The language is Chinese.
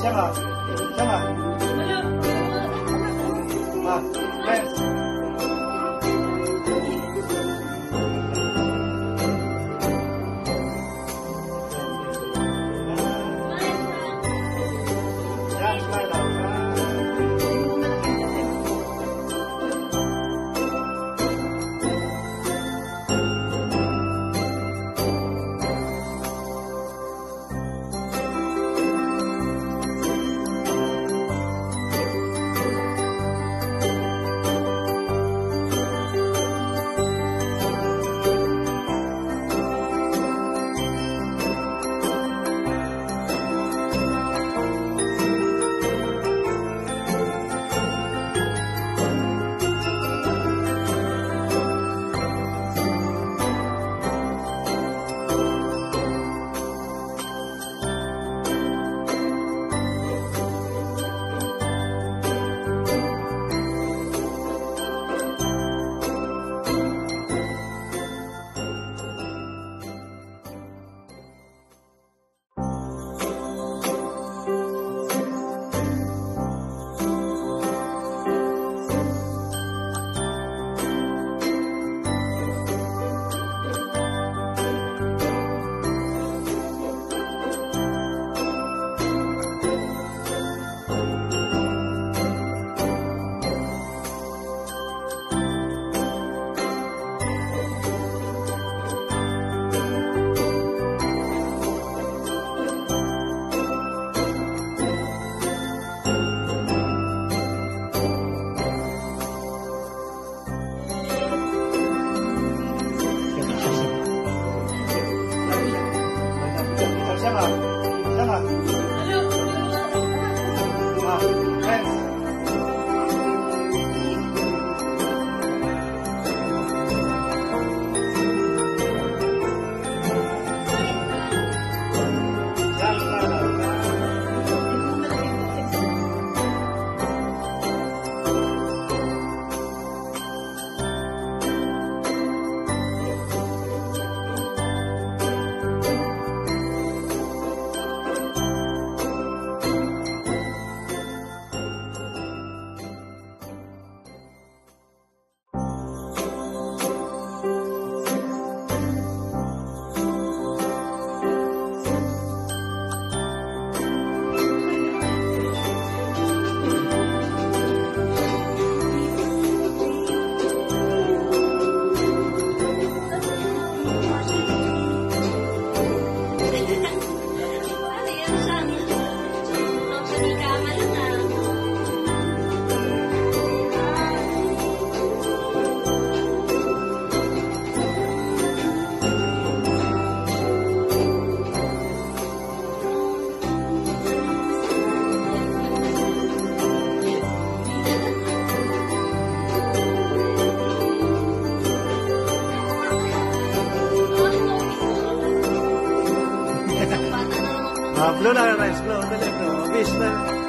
你想啊想啊啊喂看看。Pablo Larraez, Flor de Negro, Vishnu.